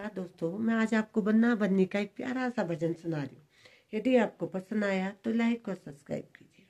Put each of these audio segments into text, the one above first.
नमस्कार दोस्तों, मैं आज आपको बन्ना बन्नी का एक प्यारा सा भजन सुना रही हूँ। यदि आपको पसंद आया तो लाइक और सब्सक्राइब कीजिए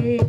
see